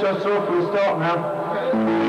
Let's just talk, we'll start now.